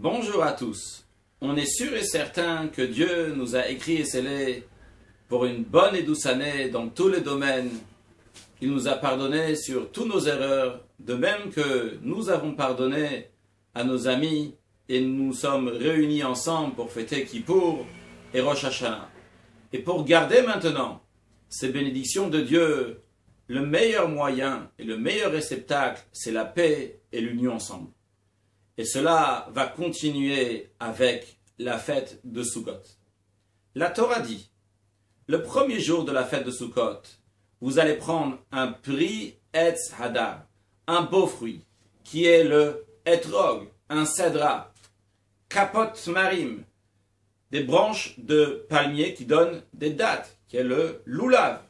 Bonjour à tous. On est sûr et certain que Dieu nous a écrit et scellé pour une bonne et douce année dans tous les domaines. Il nous a pardonné sur toutes nos erreurs, de même que nous avons pardonné à nos amis et nous sommes réunis ensemble pour fêter Kippour et Rosh Hashanah. Et pour garder maintenant ces bénédictions de Dieu, le meilleur moyen et le meilleur réceptacle, c'est la paix et l'union ensemble. Et cela va continuer avec la fête de Sukkot. La Torah dit, le premier jour de la fête de Sukkot, vous allez prendre un prix Etz Hadar, un beau fruit, qui est le Etrog, un cédra, Kapot Marim, des branches de palmier qui donnent des dates, qui est le Lulav.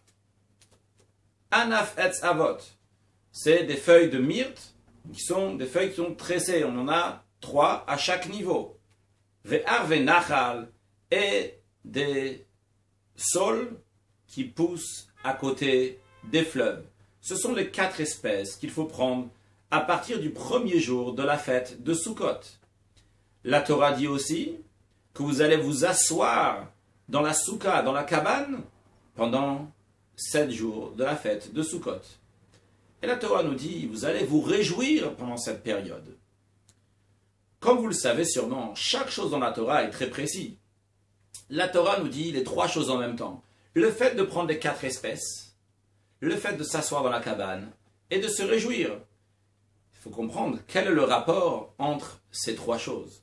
Anaf Etz Avot, c'est des feuilles de myrte qui sont des feuilles qui sont tressées. On en a trois à chaque niveau. Ve'ar Nachal et des sols qui poussent à côté des fleuves. Ce sont les quatre espèces qu'il faut prendre à partir du premier jour de la fête de Sukkot. La Torah dit aussi que vous allez vous asseoir dans la soukha, dans la cabane, pendant sept jours de la fête de Sukkot. Et la Torah nous dit, vous allez vous réjouir pendant cette période. Comme vous le savez sûrement, chaque chose dans la Torah est très précis. La Torah nous dit les trois choses en même temps. Le fait de prendre les quatre espèces, le fait de s'asseoir dans la cabane et de se réjouir. Il faut comprendre quel est le rapport entre ces trois choses.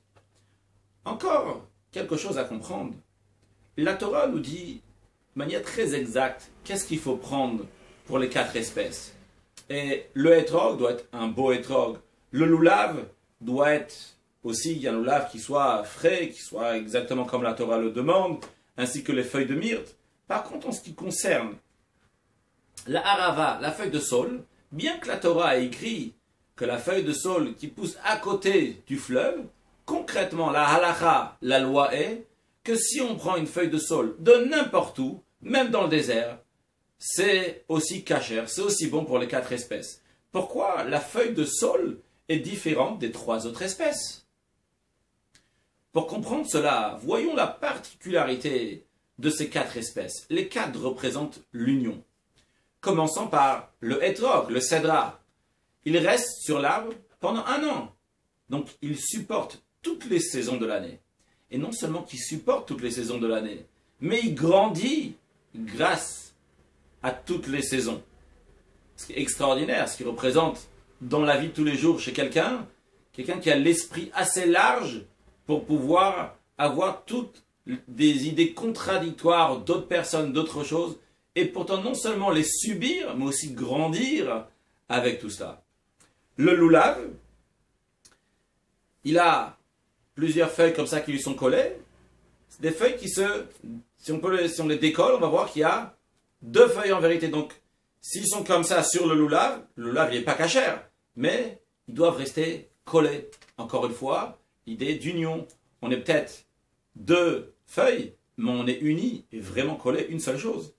Encore quelque chose à comprendre. La Torah nous dit de manière très exacte qu'est-ce qu'il faut prendre pour les quatre espèces. Et le hétrog doit être un beau hétrog. Le loulav doit être aussi un loulav qui soit frais, qui soit exactement comme la Torah le demande, ainsi que les feuilles de myrte. Par contre, en ce qui concerne la harava, la feuille de saule, bien que la Torah a écrit que la feuille de saule qui pousse à côté du fleuve, concrètement, la halacha, la loi est que si on prend une feuille de saule de n'importe où, même dans le désert, c'est aussi cachère, c'est aussi bon pour les quatre espèces. Pourquoi la feuille de saule est différente des trois autres espèces? Pour comprendre cela, voyons la particularité de ces quatre espèces. Les quatre représentent l'union. Commençons par le hétrog, le cédra. Il reste sur l'arbre pendant un an. Donc il supporte toutes les saisons de l'année. Et non seulement qu'il supporte toutes les saisons de l'année, mais il grandit grâce à toutes les saisons. Ce qui est extraordinaire, ce qui représente dans la vie de tous les jours chez quelqu'un, quelqu'un qui a l'esprit assez large pour pouvoir avoir toutes des idées contradictoires d'autres personnes, d'autres choses, et pourtant non seulement les subir, mais aussi grandir avec tout cela. Le loulav, il a plusieurs feuilles comme ça qui lui sont collées. C'est des feuilles qui se, si on, peut, si on les décolle, on va voir qu'il y a deux feuilles en vérité. Donc, s'ils sont comme ça sur le loulav, le loulav n'est pas cachère, mais ils doivent rester collés. Encore une fois, l'idée d'union. On est peut-être deux feuilles, mais on est unis et vraiment collés une seule chose.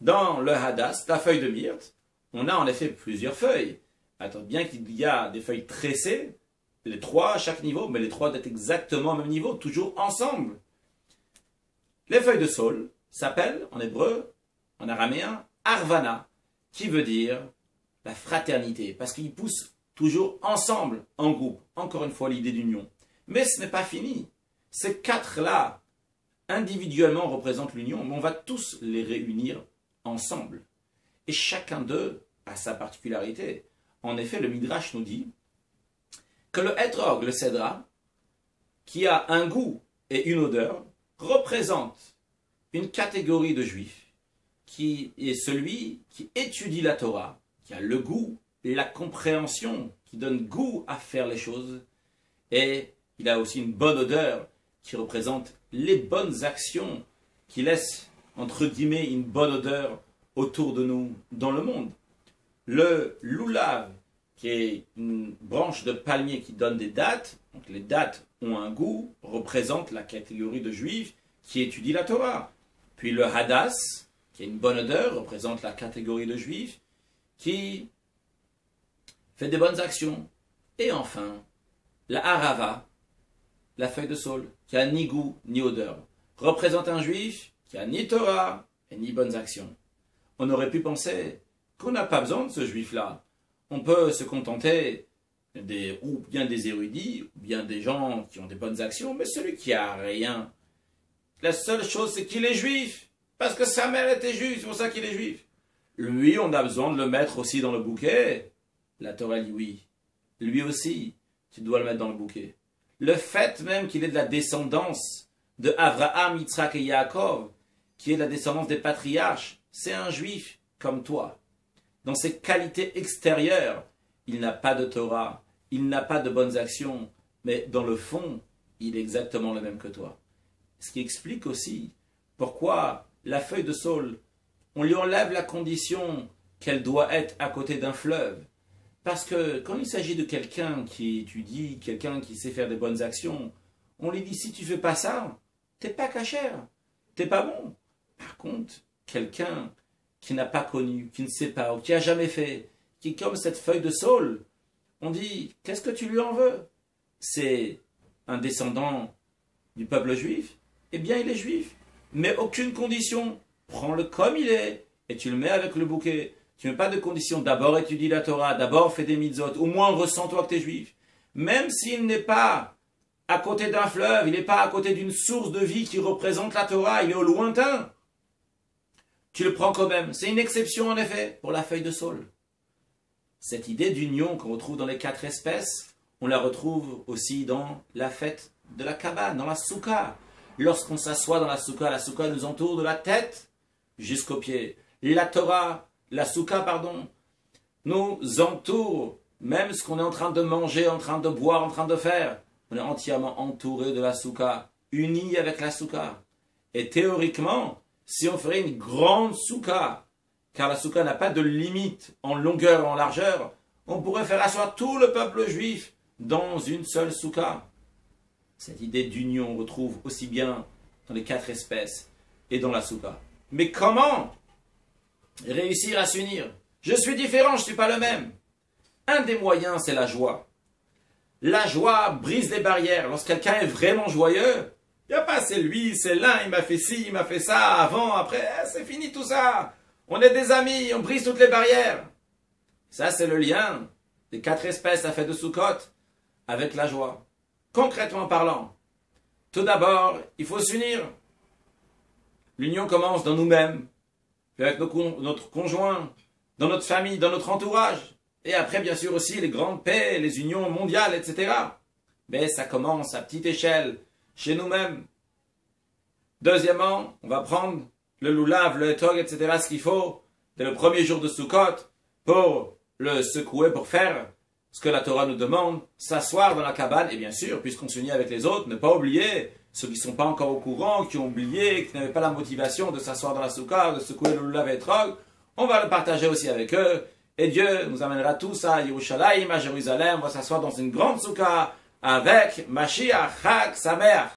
Dans le hadas, la feuille de myrte, on a en effet plusieurs feuilles. Attends, bien qu'il y a des feuilles tressées, les trois à chaque niveau, mais les trois doivent être exactement au même niveau, toujours ensemble. Les feuilles de saule s'appellent en hébreu, en araméen, arvana, qui veut dire la fraternité, parce qu'ils poussent toujours ensemble, en groupe. Encore une fois, l'idée d'union. Mais ce n'est pas fini. Ces quatre-là, individuellement, représentent l'union, mais on va tous les réunir ensemble. Et chacun d'eux a sa particularité. En effet, le Midrash nous dit que le Etrog, le Cédra, qui a un goût et une odeur, représente une catégorie de juifs qui est celui qui étudie la Torah, qui a le goût la compréhension, qui donne goût à faire les choses, et il a aussi une bonne odeur qui représente les bonnes actions qui laissent, entre guillemets, une bonne odeur autour de nous dans le monde. Le loulav, qui est une branche de palmier qui donne des dates, donc les dates ont un goût, représente la catégorie de juifs qui étudient la Torah. Puis le hadas, qui a une bonne odeur, représente la catégorie de juifs qui fait des bonnes actions. Et enfin, la harava, la feuille de saule, qui a ni goût ni odeur, représente un juif qui a ni Torah et ni bonnes actions. On aurait pu penser qu'on n'a pas besoin de ce juif-là. On peut se contenter des, ou bien des érudits, ou bien des gens qui ont des bonnes actions, mais celui qui a rien. La seule chose, c'est qu'il est juif. Parce que sa mère était juive, c'est pour ça qu'il est juif. Lui, on a besoin de le mettre aussi dans le bouquet. La Torah dit oui. Lui aussi, tu dois le mettre dans le bouquet. Le fait même qu'il est de la descendance de Abraham, Yitzhak et Yaakov, qui est de la descendance des patriarches, c'est un juif comme toi. Dans ses qualités extérieures, il n'a pas de Torah, il n'a pas de bonnes actions, mais dans le fond, il est exactement le même que toi. Ce qui explique aussi pourquoi la feuille de saule, on lui enlève la condition qu'elle doit être à côté d'un fleuve. Parce que quand il s'agit de quelqu'un qui étudie, quelqu'un qui sait faire des bonnes actions, on lui dit si tu fais pas ça, t'es pas cachère, t'es pas bon. Par contre, quelqu'un qui n'a pas connu, qui ne sait pas, ou qui a jamais fait, qui est comme cette feuille de saule, on dit qu'est-ce que tu lui en veux? C'est un descendant du peuple juif? Eh bien, il est juif, mais aucune condition. Prends-le comme il est et tu le mets avec le bouquet. Tu n'as pas de condition. D'abord étudie la Torah, d'abord fais des mitzvot. Au moins ressens-toi que tu es juif. Même s'il n'est pas à côté d'un fleuve, il n'est pas à côté d'une source de vie qui représente la Torah, il est au lointain. Tu le prends quand même. C'est une exception en effet pour la feuille de saule. Cette idée d'union qu'on retrouve dans les quatre espèces, on la retrouve aussi dans la fête de la cabane, dans la soukha. Lorsqu'on s'assoit dans la soukha, la soukha nous entoure de la tête jusqu'aux pieds. La Torah, la soukha, pardon, nous entoure, même ce qu'on est en train de manger, en train de boire, en train de faire. On est entièrement entouré de la soukha, uni avec la soukha. Et théoriquement, si on ferait une grande soukha, car la soukha n'a pas de limite en longueur, en largeur, on pourrait faire asseoir tout le peuple juif dans une seule soukha. Cette idée d'union on retrouve aussi bien dans les quatre espèces et dans la soukha. Mais comment réussir à s'unir? Je suis différent, je ne suis pas le même. Un des moyens, c'est la joie. La joie brise les barrières. Lorsque quelqu'un est vraiment joyeux, il n'y a pas c'est lui, c'est l'un, il m'a fait ci, il m'a fait ça, avant, après, eh, c'est fini tout ça. On est des amis, on brise toutes les barrières. Ça, c'est le lien des quatre espèces à fait de Sukkot avec la joie. Concrètement parlant, tout d'abord, il faut s'unir. L'union commence dans nous-mêmes, avec notre conjoint, dans notre famille, dans notre entourage. Et après, bien sûr, aussi les grandes paix, les unions mondiales, etc. Mais ça commence à petite échelle, chez nous-mêmes. Deuxièmement, on va prendre le loulav, le tog, etc., ce qu'il faut, dès le premier jour de Sukkot, pour le secouer, pour faire ce que la Torah nous demande, s'asseoir dans la cabane, et bien sûr, puisqu'on s'unit avec les autres, ne pas oublier ceux qui ne sont pas encore au courant, qui ont oublié, qui n'avaient pas la motivation de s'asseoir dans la soukha, de secouer le lulav et on va le partager aussi avec eux, et Dieu nous amènera tous à Yerushalayim, à Jérusalem, on va s'asseoir dans une grande soukha avec Mashiach, Chag, sa mère.